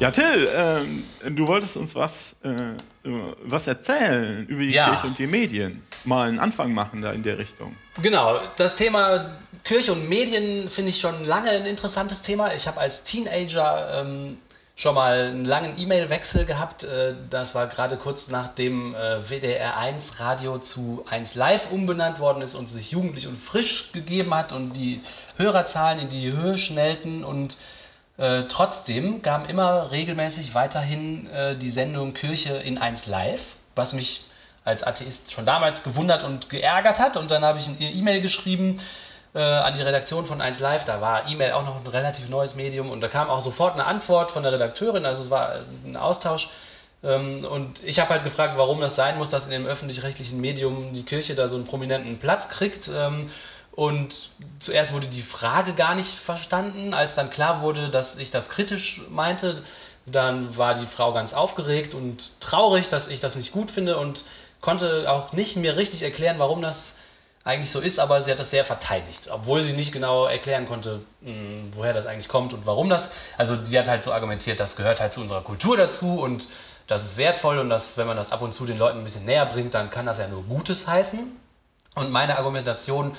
Ja, Till, äh, du wolltest uns was, äh, was erzählen über die ja. Kirche und die Medien. Mal einen Anfang machen da in der Richtung. Genau, das Thema Kirche und Medien finde ich schon lange ein interessantes Thema. Ich habe als Teenager ähm, schon mal einen langen E-Mail-Wechsel gehabt. Äh, das war gerade kurz nachdem äh, WDR 1 Radio zu 1 Live umbenannt worden ist und sich jugendlich und frisch gegeben hat und die Hörerzahlen in die Höhe schnellten und äh, trotzdem gaben immer regelmäßig weiterhin äh, die Sendung Kirche in 1 Live, was mich als Atheist schon damals gewundert und geärgert hat. Und dann habe ich eine E-Mail geschrieben äh, an die Redaktion von 1 Live. Da war E-Mail auch noch ein relativ neues Medium und da kam auch sofort eine Antwort von der Redakteurin. Also es war ein Austausch. Ähm, und ich habe halt gefragt, warum das sein muss, dass in dem öffentlich-rechtlichen Medium die Kirche da so einen prominenten Platz kriegt. Ähm, und zuerst wurde die Frage gar nicht verstanden. Als dann klar wurde, dass ich das kritisch meinte, dann war die Frau ganz aufgeregt und traurig, dass ich das nicht gut finde und konnte auch nicht mir richtig erklären, warum das eigentlich so ist, aber sie hat das sehr verteidigt, obwohl sie nicht genau erklären konnte, hm, woher das eigentlich kommt und warum das. Also sie hat halt so argumentiert, das gehört halt zu unserer Kultur dazu und das ist wertvoll und dass, wenn man das ab und zu den Leuten ein bisschen näher bringt, dann kann das ja nur Gutes heißen. Und meine Argumentation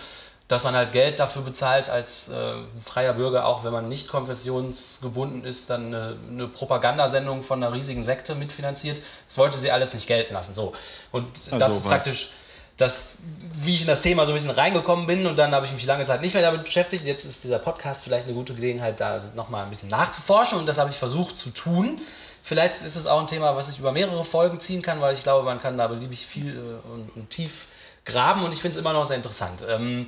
dass man halt Geld dafür bezahlt als äh, freier Bürger, auch wenn man nicht konfessionsgebunden ist, dann eine, eine, Propagandasendung von einer riesigen Sekte mitfinanziert. Das wollte sie alles nicht gelten lassen. So. Und also das ist praktisch das, wie ich in das Thema so ein bisschen reingekommen bin und dann habe ich mich lange Zeit nicht mehr damit beschäftigt. Jetzt ist dieser Podcast vielleicht eine gute Gelegenheit, da nochmal ein bisschen nachzuforschen und das habe ich versucht zu tun. Vielleicht ist es auch ein Thema, was ich über mehrere Folgen ziehen kann, weil ich glaube, man kann da beliebig viel äh, und, und, tief graben und ich finde es immer noch sehr interessant. Ähm,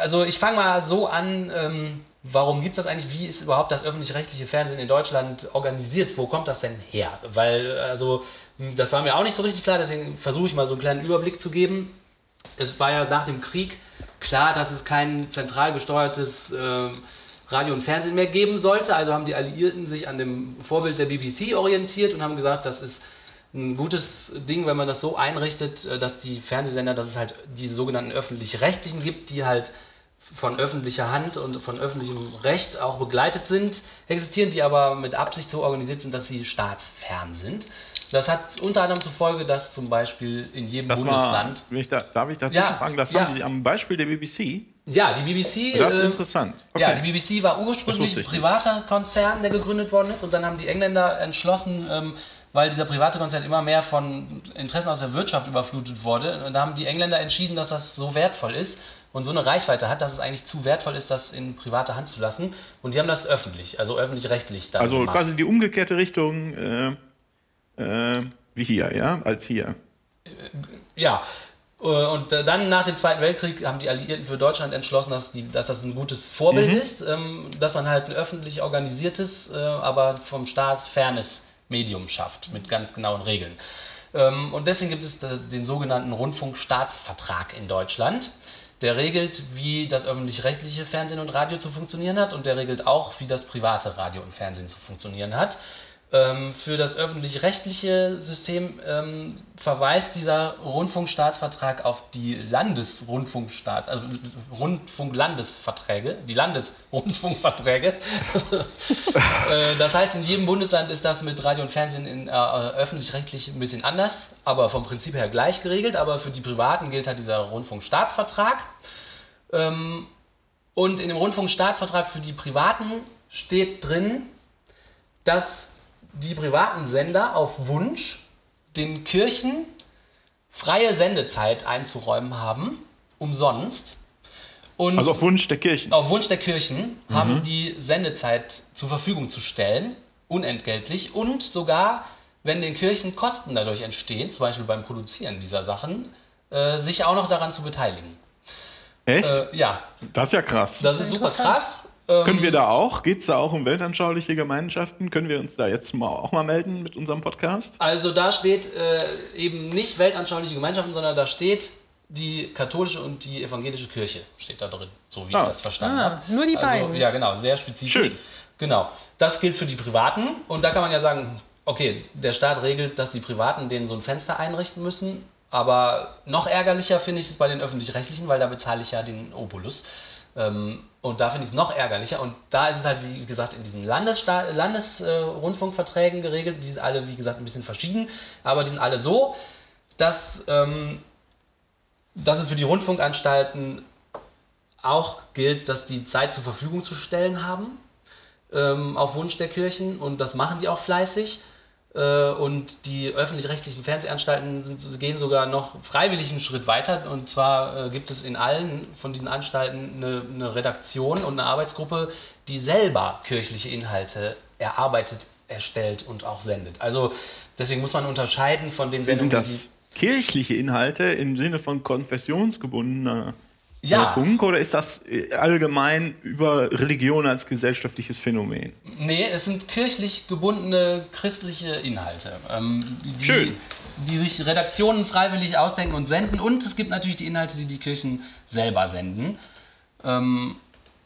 also ich fange mal so an, ähm, warum gibt es das eigentlich? Wie ist überhaupt das öffentlich-rechtliche Fernsehen in Deutschland organisiert? Wo kommt das denn her? Weil, also, das war mir auch nicht so richtig klar, deswegen versuche ich mal so einen kleinen Überblick zu geben. Es war ja nach dem Krieg klar, dass es kein zentral gesteuertes äh, Radio und Fernsehen mehr geben sollte. Also haben die Alliierten sich an dem Vorbild der BBC orientiert und haben gesagt, das ist ein gutes Ding, wenn man das so einrichtet, äh, dass die Fernsehsender, dass es halt die sogenannten öffentlich-rechtlichen gibt, die halt von öffentlicher Hand und von öffentlichem Recht auch begleitet sind, existieren, die aber mit Absicht so organisiert sind, dass sie staatsfern sind. Das hat unter anderem zur Folge, dass zum Beispiel in jedem das Bundesland. War, ich da, darf ich dazu ja, fragen, das ja. haben Sie am Beispiel der BBC? Ja, die BBC. Das ist äh, interessant. Okay. Ja, die BBC war ursprünglich ein privater Konzern, der gegründet worden ist, und dann haben die Engländer entschlossen, ähm, weil dieser private Konzern immer mehr von Interessen aus der Wirtschaft überflutet wurde. Und da haben die Engländer entschieden, dass das so wertvoll ist und so eine Reichweite hat, dass es eigentlich zu wertvoll ist, das in private Hand zu lassen. Und die haben das öffentlich, also öffentlich-rechtlich. Also gemacht. quasi die umgekehrte Richtung äh, äh, wie hier, ja, als hier. Ja. Und dann nach dem Zweiten Weltkrieg haben die Alliierten für Deutschland entschlossen, dass, die, dass das ein gutes Vorbild mhm. ist, ähm, dass man halt ein öffentlich organisiertes, äh, aber vom Staat fernes Medium schafft, mit ganz genauen Regeln. Ähm, und deswegen gibt es den sogenannten Rundfunkstaatsvertrag in Deutschland. Der regelt, wie das öffentlich-rechtliche Fernsehen und Radio zu funktionieren hat und der regelt auch, wie das private Radio und Fernsehen zu funktionieren hat. Ähm, für das öffentlich-rechtliche System ähm, verweist dieser Rundfunkstaatsvertrag auf die Landesrundfunkstaat, also Rundfunklandesverträge, die Landesrundfunkverträge. äh, das heißt, in jedem Bundesland ist das mit Radio und Fernsehen in, äh, öffentlich-rechtlich ein bisschen anders, aber vom Prinzip her gleich geregelt. Aber für die Privaten gilt halt dieser Rundfunkstaatsvertrag. Ähm, und in dem Rundfunkstaatsvertrag für die Privaten steht drin, dass die privaten Sender auf Wunsch den Kirchen freie Sendezeit einzuräumen haben, umsonst. Und also auf Wunsch der Kirchen. Auf Wunsch der Kirchen mhm. haben die Sendezeit zur Verfügung zu stellen, unentgeltlich und sogar, wenn den Kirchen Kosten dadurch entstehen, zum Beispiel beim Produzieren dieser Sachen, äh, sich auch noch daran zu beteiligen. Echt? Äh, ja. Das ist ja krass. Das ist super krass. Ähm, Können wir da auch? Geht es da auch um weltanschauliche Gemeinschaften? Können wir uns da jetzt mal auch mal melden mit unserem Podcast? Also da steht äh, eben nicht weltanschauliche Gemeinschaften, sondern da steht die katholische und die evangelische Kirche steht da drin, so wie ah. ich das verstanden ah, habe. Nur die also, beiden. Ja, genau, sehr spezifisch. Schön. Genau. Das gilt für die Privaten und da kann man ja sagen, okay, der Staat regelt, dass die Privaten denen so ein Fenster einrichten müssen, aber noch ärgerlicher finde ich es bei den öffentlich-rechtlichen, weil da bezahle ich ja den Obolus. Ähm, und da finde ich es noch ärgerlicher. Und da ist es halt, wie gesagt, in diesen Landesrundfunkverträgen äh, geregelt. Die sind alle, wie gesagt, ein bisschen verschieden. Aber die sind alle so, dass, ähm, dass es für die Rundfunkanstalten auch gilt, dass die Zeit zur Verfügung zu stellen haben. Ähm, auf Wunsch der Kirchen. Und das machen die auch fleißig. Äh, und die öffentlich-rechtlichen Fernsehanstalten gehen sogar noch freiwillig einen Schritt weiter. Und zwar äh, gibt es in allen von diesen Anstalten eine, eine, Redaktion und eine Arbeitsgruppe, die selber kirchliche Inhalte erarbeitet, erstellt und auch sendet. Also deswegen muss man unterscheiden von den Sendungen. Sind das kirchliche Inhalte im Sinne von konfessionsgebundener ja. Funk oder ist das äh, allgemein über Religion als gesellschaftliches Phänomen? Nee, es sind kirchlich gebundene christliche Inhalte. Ähm, die, Schön. Die sich Redaktionen freiwillig ausdenken und senden. Und es gibt natürlich die Inhalte, die die Kirchen selber senden. Ähm,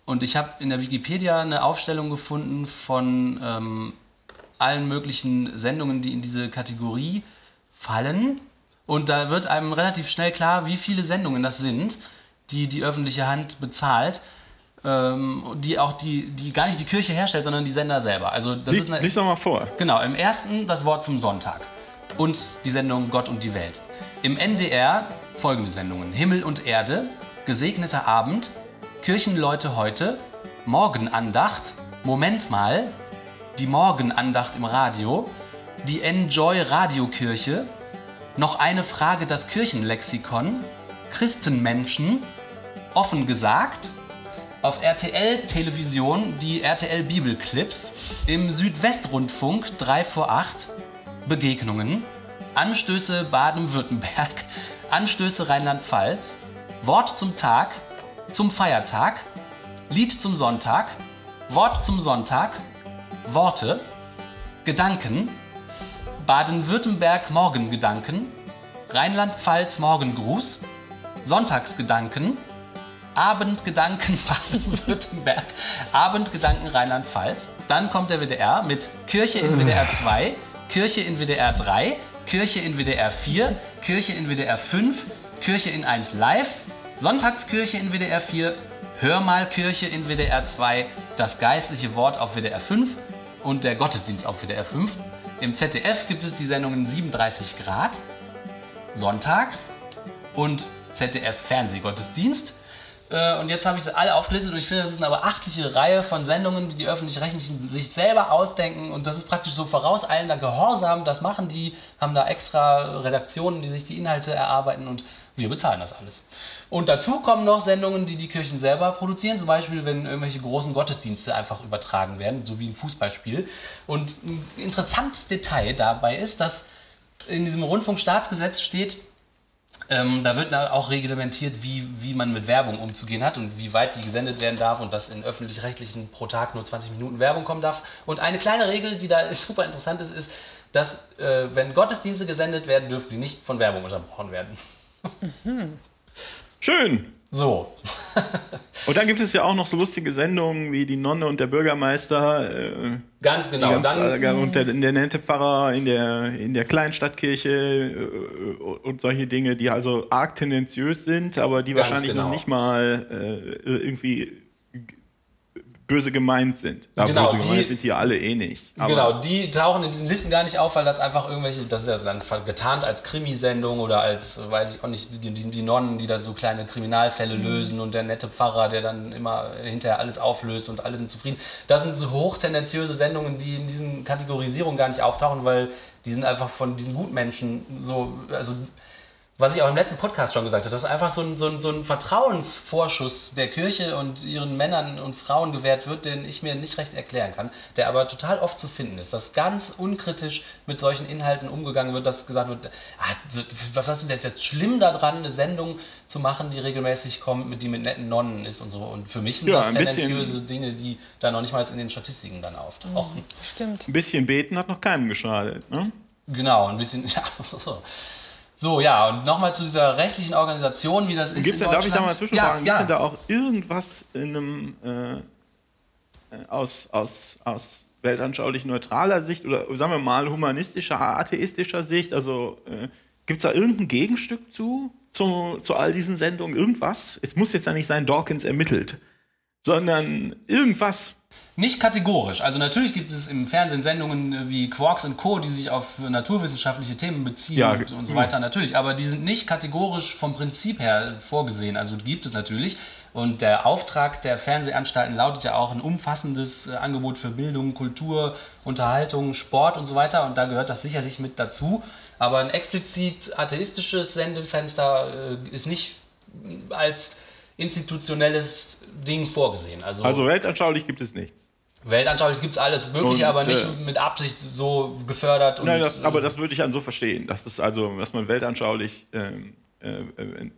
und ich habe in der Wikipedia eine Aufstellung gefunden von ähm, allen möglichen Sendungen, die in diese Kategorie fallen. Und da wird einem relativ schnell klar, wie viele Sendungen das sind die die öffentliche Hand bezahlt, ähm, die auch die, die gar nicht die Kirche herstellt, sondern die Sender selber. Also das lies, ist eine, lies doch mal vor. Genau, im ersten das Wort zum Sonntag und die Sendung Gott und die Welt. Im NDR folgende Sendungen: Himmel und Erde, Gesegneter Abend, Kirchenleute heute, Morgenandacht, Moment mal, die Morgenandacht im Radio, die Enjoy Radiokirche, noch eine Frage das Kirchenlexikon, Christenmenschen, offen gesagt, auf RTL Television die RTL Bibelclips, im Südwestrundfunk 3 vor 8 Begegnungen, Anstöße Baden-Württemberg, Anstöße Rheinland-Pfalz, Wort zum Tag, zum Feiertag, Lied zum Sonntag, Wort zum Sonntag, Worte, Gedanken, Baden-Württemberg Morgengedanken, Rheinland-Pfalz Morgengruß, Sonntagsgedanken, Abendgedanken Baden-Württemberg, Abendgedanken Rheinland-Pfalz. Dann kommt der WDR mit Kirche in WDR 2, Kirche in WDR 3, Kirche in WDR 4, Kirche in WDR 5, Kirche in 1 Live, Sonntagskirche in WDR 4, Hörmalkirche in WDR 2, das geistliche Wort auf WDR 5 und der Gottesdienst auf WDR 5. Im ZDF gibt es die Sendungen 37 Grad, sonntags und ZDF-Fernsehgottesdienst. Äh, und jetzt habe ich sie alle aufgelistet und ich finde, das ist eine beachtliche Reihe von Sendungen, die die Öffentlich-Rechtlichen sich selber ausdenken und das ist praktisch so vorauseilender Gehorsam. Das machen die, haben da extra Redaktionen, die sich die Inhalte erarbeiten und wir bezahlen das alles. Und dazu kommen noch Sendungen, die die Kirchen selber produzieren, zum Beispiel, wenn irgendwelche großen Gottesdienste einfach übertragen werden, so wie ein Fußballspiel. Und ein interessantes Detail dabei ist, dass in diesem Rundfunkstaatsgesetz steht, ähm, da wird dann auch reglementiert, wie, wie man mit Werbung umzugehen hat und wie weit die gesendet werden darf und dass in öffentlich-rechtlichen pro Tag nur 20 Minuten Werbung kommen darf. Und eine kleine Regel, die da super interessant ist, ist, dass äh, wenn Gottesdienste gesendet werden, dürfen die nicht von Werbung unterbrochen werden. Mhm. Schön. So. und dann gibt es ja auch noch so lustige Sendungen wie die Nonne und der Bürgermeister. Äh, ganz genau. Ganz, dann, äh, und der, der nette Pfarrer in der, in der Kleinstadtkirche äh, und solche Dinge, die also arg tendenziös sind, aber die wahrscheinlich genau. noch nicht mal äh, irgendwie böse gemeint sind. Ja, genau, böse gemeint sind die alle eh nicht. Aber genau, die tauchen in diesen Listen gar nicht auf, weil das einfach irgendwelche, das ist ja dann getarnt als Krimisendung oder als, weiß ich auch nicht, die, die, die Nonnen, die da so kleine Kriminalfälle mhm. lösen und der nette Pfarrer, der dann immer hinterher alles auflöst und alle sind zufrieden. Das sind so hochtendenziöse Sendungen, die in diesen Kategorisierungen gar nicht auftauchen, weil die sind einfach von diesen Gutmenschen so, also was ich auch im letzten Podcast schon gesagt habe, dass einfach so ein, so, ein, so ein Vertrauensvorschuss der Kirche und ihren Männern und Frauen gewährt wird, den ich mir nicht recht erklären kann, der aber total oft zu finden ist, dass ganz unkritisch mit solchen Inhalten umgegangen wird, dass gesagt wird, ah, was ist jetzt, jetzt schlimm daran, eine Sendung zu machen, die regelmäßig kommt, mit die mit netten Nonnen ist und so. Und für mich sind ja, das tendenziöse Dinge, die da noch nicht mal in den Statistiken dann auftauchen. Mhm, stimmt. Ein bisschen beten hat noch keinem geschadet, ne? Genau, ein bisschen, ja. So, ja, und nochmal zu dieser rechtlichen Organisation, wie das ist. Gibt's denn, darf ich da mal zwischenfragen? Ja, Gibt es ja. da auch irgendwas in einem, äh, aus, aus, aus weltanschaulich neutraler Sicht oder sagen wir mal humanistischer, atheistischer Sicht? Also äh, gibt es da irgendein Gegenstück zu, zu, zu all diesen Sendungen? Irgendwas? Es muss jetzt ja nicht sein, Dawkins ermittelt. Sondern irgendwas. Nicht kategorisch. Also natürlich gibt es im Fernsehen Sendungen wie Quarks und Co., die sich auf naturwissenschaftliche Themen beziehen ja, und, so weiter, natürlich. Aber die sind nicht kategorisch vom Prinzip her vorgesehen. Also gibt es natürlich. Und der Auftrag der Fernsehanstalten lautet ja auch ein umfassendes äh, Angebot für Bildung, Kultur, Unterhaltung, Sport und so weiter. Und da gehört das sicherlich mit dazu. Aber ein explizit atheistisches Sendefenster äh, ist nicht als institutionelles Ding vorgesehen. Also, also weltanschaulich gibt es nichts. Weltanschaulich gibt es alles Mögliche, und, aber nicht äh, mit Absicht so gefördert. Nein, das, aber das würde ich dann so verstehen. Das ist also, dass man weltanschaulich, ähm, äh, äh,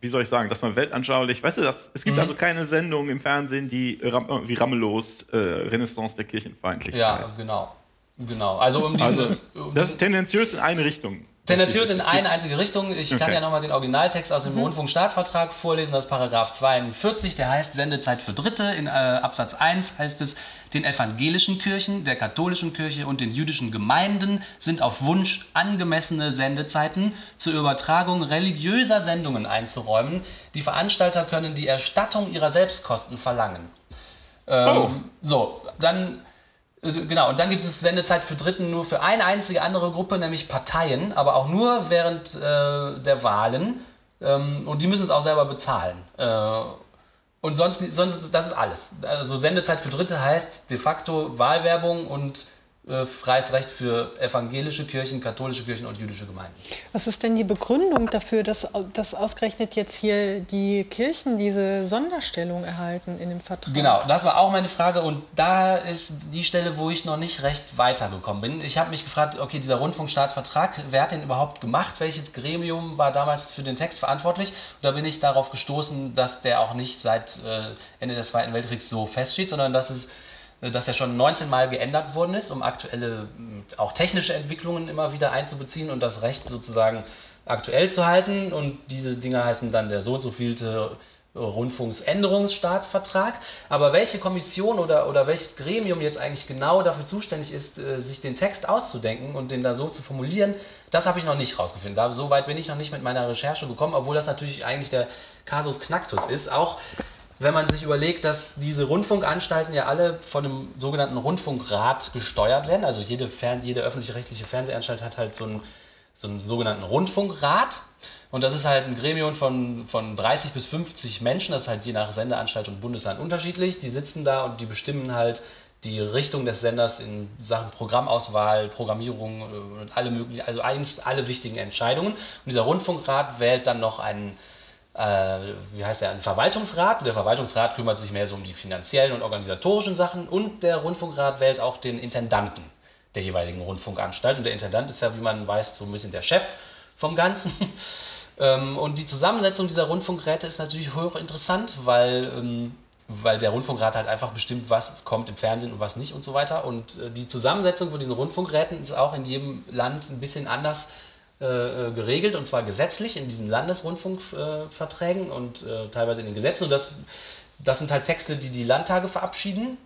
wie soll ich sagen, dass man weltanschaulich, weißt du, das, es gibt mhm. also keine Sendung im Fernsehen, die wie Ramelos äh, Renaissance der Kirchenfeindlichkeit. Ja, genau. Genau. Also um diese. Also, um das ist tendenziös in eine Richtung. Tendenziös in eine einzige Richtung. Ich okay. kann ja nochmal den Originaltext aus dem mhm. Rundfunkstaatsvertrag vorlesen, das ist Paragraph 42, der heißt Sendezeit für Dritte. In äh, Absatz 1 heißt es, den evangelischen Kirchen, der katholischen Kirche und den jüdischen Gemeinden sind auf Wunsch angemessene Sendezeiten zur Übertragung religiöser Sendungen einzuräumen. Die Veranstalter können die Erstattung ihrer Selbstkosten verlangen. Ähm, oh. So, dann genau, und dann gibt es Sendezeit für Dritten nur für eine einzige andere Gruppe, nämlich Parteien, aber auch nur während äh, der Wahlen. Ähm, und die müssen es auch selber bezahlen. Äh, und sonst, sonst, das ist alles. Also Sendezeit für Dritte heißt de facto Wahlwerbung und äh, freies Recht für evangelische Kirchen, katholische Kirchen und jüdische Gemeinden. Was ist denn die Begründung dafür, dass, dass ausgerechnet jetzt hier die Kirchen diese Sonderstellung erhalten in dem Vertrag? Genau, das war auch meine Frage und da ist die Stelle, wo ich noch nicht recht weitergekommen bin. Ich habe mich gefragt, okay, dieser Rundfunkstaatsvertrag, wer hat den überhaupt gemacht? Welches Gremium war damals für den Text verantwortlich? Und da bin ich darauf gestoßen, dass der auch nicht seit äh, Ende des Zweiten Weltkriegs so feststeht, sondern dass es dass er schon 19 Mal geändert worden ist, um aktuelle, auch technische Entwicklungen immer wieder einzubeziehen und das Recht sozusagen aktuell zu halten. Und diese Dinge heißen dann der so und so vielte Rundfunksänderungsstaatsvertrag. Aber welche Kommission oder, oder welches Gremium jetzt eigentlich genau dafür zuständig ist, äh, sich den Text auszudenken und den da so zu formulieren, das habe ich noch nicht rausgefunden. So weit bin ich noch nicht mit meiner Recherche gekommen, obwohl das natürlich eigentlich der Kasus Knacktus ist. Auch wenn man sich überlegt, dass diese Rundfunkanstalten ja alle von einem sogenannten Rundfunkrat gesteuert werden. Also jede, Fern-, jede öffentlich-rechtliche Fernsehanstalt hat halt so einen, so einen sogenannten Rundfunkrat. Und das ist halt ein Gremium von, von 30 bis 50 Menschen, das ist halt je nach Sendeanstalt und Bundesland unterschiedlich. Die sitzen da und die bestimmen halt die Richtung des Senders in Sachen Programmauswahl, Programmierung äh, und alle möglichen, also alle wichtigen Entscheidungen. Und dieser Rundfunkrat wählt dann noch einen wie heißt der, ein Verwaltungsrat. Der Verwaltungsrat kümmert sich mehr so um die finanziellen und organisatorischen Sachen und der Rundfunkrat wählt auch den Intendanten der jeweiligen Rundfunkanstalt. Und der Intendant ist ja, wie man weiß, so ein bisschen der Chef vom Ganzen. ähm, und die Zusammensetzung dieser Rundfunkräte ist natürlich hochinteressant, weil, ähm, weil der Rundfunkrat halt einfach bestimmt, was kommt im Fernsehen und was nicht und so weiter. Und äh, die Zusammensetzung von diesen Rundfunkräten ist auch in jedem Land ein bisschen anders äh, äh, geregelt und zwar gesetzlich in diesen Landesrundfunkverträgen äh, und äh, teilweise in den Gesetzen. Und das, das sind halt Texte, die die Landtage verabschieden.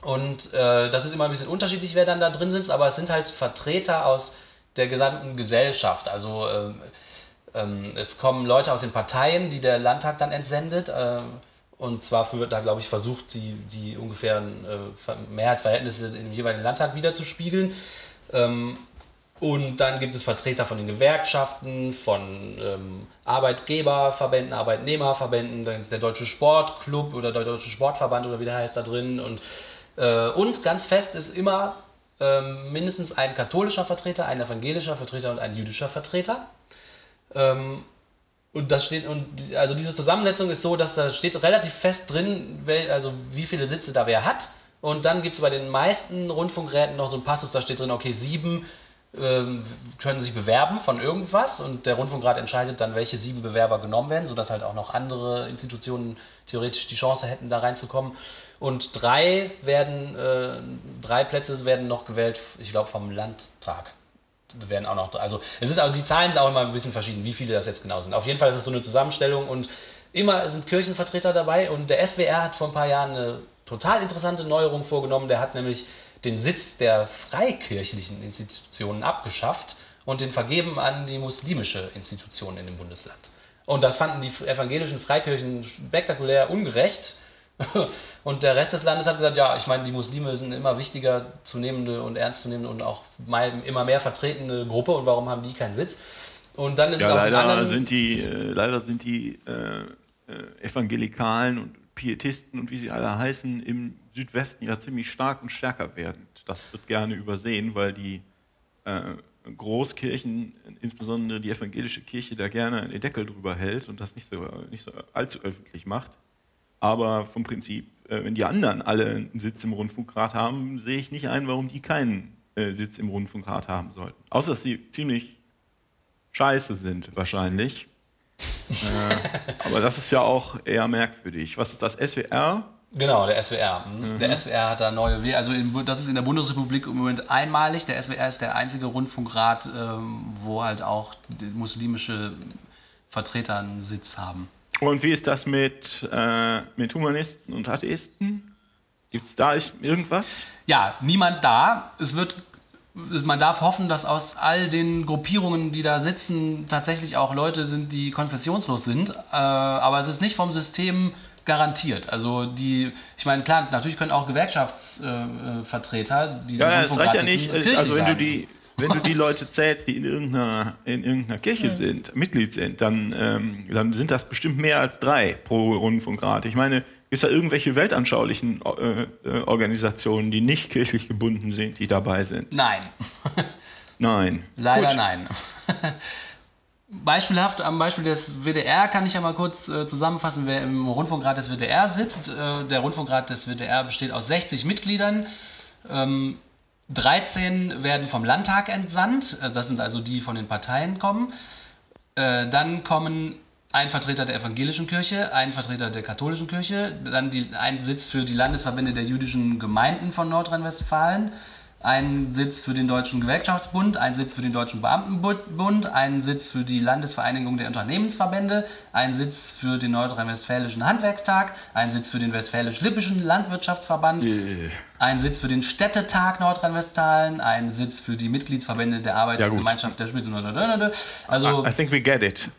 Und äh, das ist immer ein bisschen unterschiedlich, wer dann da drin sitzt, aber es sind halt Vertreter aus der gesamten Gesellschaft. Also ähm, ähm, es kommen Leute aus den Parteien, die der Landtag dann entsendet. Äh, und zwar wird da, glaube ich, versucht, die, die ungefähren Mehrheitsverhältnisse im jeweiligen Landtag wiederzuspiegeln. Ähm, und dann gibt es Vertreter von den Gewerkschaften, von ähm, Arbeitgeberverbänden, Arbeitnehmerverbänden, dann ist der Deutsche Sportclub oder der Deutsche Sportverband oder wie der heißt da drin. Und, äh, und ganz fest ist immer ähm, mindestens ein katholischer Vertreter, ein evangelischer Vertreter und ein jüdischer Vertreter. Ähm, und das steht, und also diese Zusammensetzung ist so, dass da steht relativ fest drin, also wie viele Sitze da wer hat. Und dann gibt es bei den meisten Rundfunkräten noch so ein Passus, da steht drin, okay, sieben können sich bewerben von irgendwas und der Rundfunkrat entscheidet dann, welche sieben Bewerber genommen werden, sodass halt auch noch andere Institutionen theoretisch die Chance hätten, da reinzukommen. Und drei werden, äh, drei Plätze werden noch gewählt, ich glaube, vom Landtag. Werden auch noch, also es ist auch, die Zahlen sind auch immer ein bisschen verschieden, wie viele das jetzt genau sind. Auf jeden Fall ist es so eine Zusammenstellung und immer sind Kirchenvertreter dabei und der SWR hat vor ein paar Jahren eine total interessante Neuerung vorgenommen. Der hat nämlich den Sitz der freikirchlichen Institutionen abgeschafft und den vergeben an die muslimische Institution in dem Bundesland. Und das fanden die evangelischen Freikirchen spektakulär ungerecht, und der Rest des Landes hat gesagt, ja, ich meine, die Muslime sind immer wichtiger zu nehmende und ernstzunehmende und auch immer mehr vertretene Gruppe und warum haben die keinen Sitz? Und dann ist ja, es auch leider anderen, sind die, äh, leider sind die äh, äh, Evangelikalen und Pietisten und wie sie alle heißen im Südwesten ja ziemlich stark und stärker werdend. Das wird gerne übersehen, weil die äh, Großkirchen, insbesondere die evangelische Kirche, da gerne den Deckel drüber hält und das nicht so, nicht so allzu öffentlich macht. Aber vom Prinzip, äh, wenn die anderen alle einen Sitz im Rundfunkrat haben, sehe ich nicht ein, warum die keinen äh, Sitz im Rundfunkrat haben sollten. Außer dass sie ziemlich scheiße sind, wahrscheinlich. äh, aber das ist ja auch eher merkwürdig. Was ist das SWR? Genau, der SWR. Mhm. Der SWR hat da neue Wege. Also in, das ist in der Bundesrepublik im Moment einmalig. Der SWR ist der einzige Rundfunkrat, ähm, wo halt auch muslimische Vertreter einen Sitz haben. Und wie ist das mit, äh, mit Humanisten und Atheisten? Gibt es da irgendwas? Ja, niemand da. Es wird, man darf hoffen, dass aus all den Gruppierungen, die da sitzen, tatsächlich auch Leute sind, die konfessionslos sind. Äh, aber es ist nicht vom System garantiert. Also die, ich meine, klar, natürlich können auch Gewerkschaftsvertreter, äh, die ja, ja, es reicht ja nicht. Also wenn du die wenn du die Leute zählst, die in irgendeiner, in irgendeiner Kirche ja. sind, Mitglied sind, dann, ähm, dann sind das bestimmt mehr als drei pro Rundfunkrat. Ich meine, gibt es da irgendwelche weltanschaulichen äh, äh, Organisationen, die nicht kirchlich gebunden sind, die dabei sind? Nein. Nein. Leider Gut. nein. Beispielhaft am Beispiel des WDR kann ich ja mal kurz äh, zusammenfassen, wer im Rundfunkrat des WDR sitzt. Äh, der Rundfunkrat des WDR besteht aus 60 Mitgliedern. Ähm, 13 werden vom Landtag entsandt, also das sind also die, die von den Parteien kommen. Äh, dann kommen ein Vertreter der evangelischen Kirche, ein Vertreter der katholischen Kirche, dann die, ein Sitz für die Landesverbände der jüdischen Gemeinden von Nordrhein-Westfalen, ein Sitz für den Deutschen Gewerkschaftsbund, ein Sitz für den Deutschen Beamtenbund, ein Sitz für die Landesvereinigung der Unternehmensverbände, ein Sitz für den Nordrhein-Westfälischen Handwerkstag, ein Sitz für den Westfälisch-Lippischen Landwirtschaftsverband, yeah. ein Sitz für den Städtetag Nordrhein-Westfalen, ein Sitz für die Mitgliedsverbände der Arbeitsgemeinschaft ja, der Spitze. Also, I think we get it.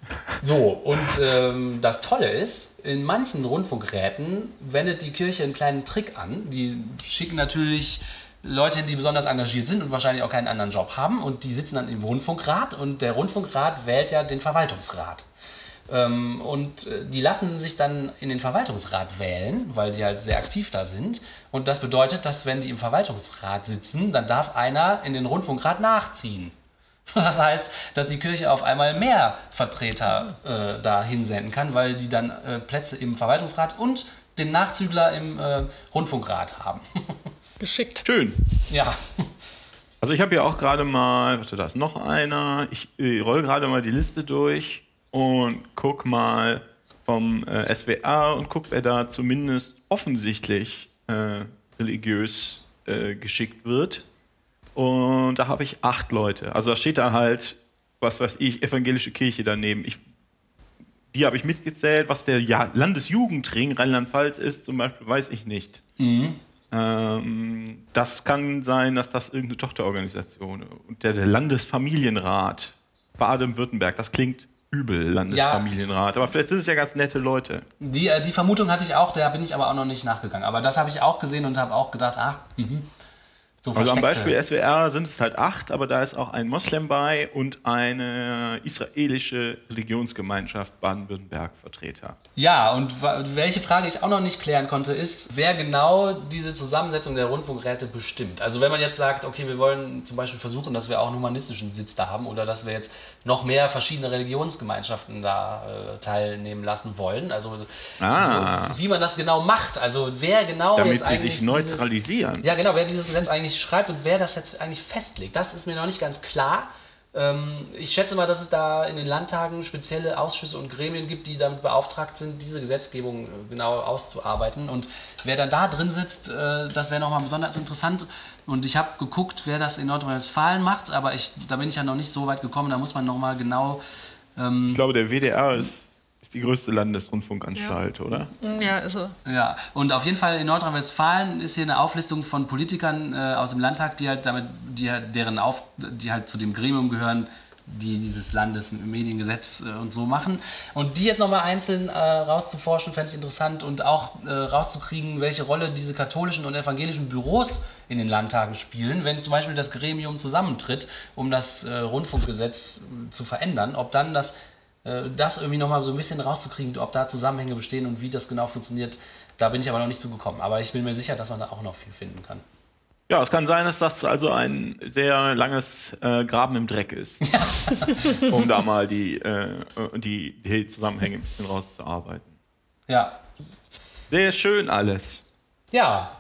So, und ähm, das Tolle ist, in manchen Rundfunkräten wendet die Kirche einen kleinen Trick an. Die schicken natürlich Leute, die besonders engagiert sind und wahrscheinlich auch keinen anderen Job haben und die sitzen dann im Rundfunkrat und der Rundfunkrat wählt ja den Verwaltungsrat. Ähm, und äh, die lassen sich dann in den Verwaltungsrat wählen, weil die halt sehr aktiv da sind. Und das bedeutet, dass wenn die im Verwaltungsrat sitzen, dann darf einer in den Rundfunkrat nachziehen. Das heißt, dass die Kirche auf einmal mehr Vertreter äh, da hinsenden kann, weil die dann äh, Plätze im Verwaltungsrat und den Nachzügler im äh, Rundfunkrat haben. Geschickt. Schön. Ja. Also ich habe ja auch gerade mal, warte, da ist noch einer. Ich äh, roll gerade mal die Liste durch und guck mal vom äh, SWR und guck, wer da zumindest offensichtlich äh, religiös äh, geschickt wird. Und da habe ich acht Leute. Also da steht da halt, was weiß ich, evangelische Kirche daneben. Ich, die habe ich mitgezählt. Was der ja Landesjugendring Rheinland-Pfalz ist, zum Beispiel, weiß ich nicht. Mhm. Ähm, das kann sein, dass das irgendeine Tochterorganisation und der, der Landesfamilienrat Baden-Württemberg, das klingt übel, Landesfamilienrat. Ja. Aber vielleicht sind es ja ganz nette Leute. Die, äh, die Vermutung hatte ich auch, da bin ich aber auch noch nicht nachgegangen. Aber das habe ich auch gesehen und habe auch gedacht, ach, mh. So also am Beispiel SWR sind es halt acht, aber da ist auch ein Moslem bei und eine israelische Religionsgemeinschaft Baden-Württemberg Vertreter. Ja, und welche Frage ich auch noch nicht klären konnte, ist, wer genau diese Zusammensetzung der Rundfunkräte bestimmt. Also wenn man jetzt sagt, okay, wir wollen zum Beispiel versuchen, dass wir auch einen humanistischen Sitz da haben oder dass wir jetzt noch mehr verschiedene Religionsgemeinschaften da äh, teilnehmen lassen wollen. Also ah. wie man das genau macht. Also wer genau Damit jetzt eigentlich. Damit sie sich neutralisieren. Dieses, ja, genau, wer dieses Gesetz eigentlich schreibt und wer das jetzt eigentlich festlegt. Das ist mir noch nicht ganz klar. Ähm, ich schätze mal, dass es da in den Landtagen spezielle Ausschüsse und Gremien gibt, die damit beauftragt sind, diese Gesetzgebung äh, genau auszuarbeiten. Und wer dann da drin sitzt, äh, das wäre nochmal besonders interessant. Und ich habe geguckt, wer das in Nordrhein-Westfalen macht, aber ich, da bin ich ja noch nicht so weit gekommen, da muss man nochmal genau. Ähm, ich glaube, der WDR ist ist die größte Landesrundfunkanstalt, ja. oder? Ja, ist so. Ja, und auf jeden Fall in Nordrhein-Westfalen ist hier eine Auflistung von Politikern äh, aus dem Landtag, die halt damit, die halt deren Auf, die halt zu dem Gremium gehören, die dieses Landesmediengesetz äh, und so machen. Und die jetzt nochmal einzeln äh, rauszuforschen, fände ich interessant und auch äh, rauszukriegen, welche Rolle diese katholischen und evangelischen Büros in den Landtagen spielen, wenn zum Beispiel das Gremium zusammentritt, um das äh, Rundfunkgesetz äh, zu verändern, ob dann das, das irgendwie nochmal so ein bisschen rauszukriegen, ob da Zusammenhänge bestehen und wie das genau funktioniert, da bin ich aber noch nicht zugekommen. Aber ich bin mir sicher, dass man da auch noch viel finden kann. Ja, es kann sein, dass das also ein sehr langes äh, Graben im Dreck ist, ja. um da mal die, äh, die, die, Zusammenhänge ein bisschen rauszuarbeiten. Ja. Sehr schön alles. Ja.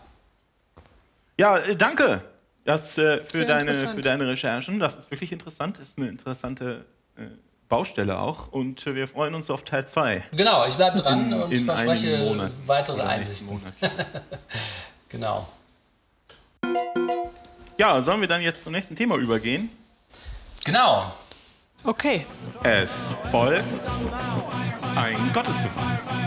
Ja, äh, danke das, äh, für, deine, für deine Recherchen. Das ist wirklich interessant. Das ist eine interessante äh, Baustelle auch. Und wir freuen uns auf Teil 2. Genau, ich bleibe dran in, und in verspreche weitere Einsichten. genau. Ja, sollen wir dann jetzt zum nächsten Thema übergehen? Genau. Okay. Es folgt ein Gottesbeweis.